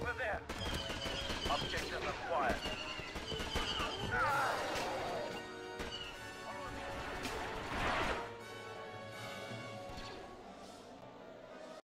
over there. Objective acquired.